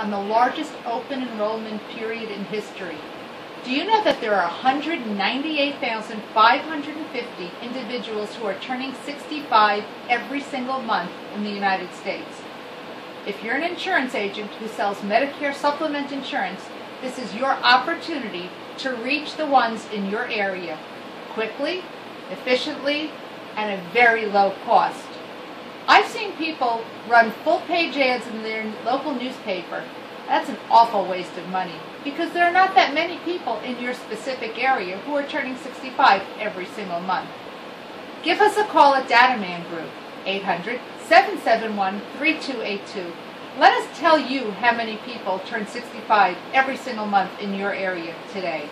on the largest open enrollment period in history. Do you know that there are 198,550 individuals who are turning 65 every single month in the United States? If you're an insurance agent who sells Medicare supplement insurance, this is your opportunity to reach the ones in your area quickly, efficiently, and at a very low cost. People run full page ads in their local newspaper. That's an awful waste of money because there are not that many people in your specific area who are turning 65 every single month. Give us a call at Dataman Group, 800-771-3282. Let us tell you how many people turn 65 every single month in your area today.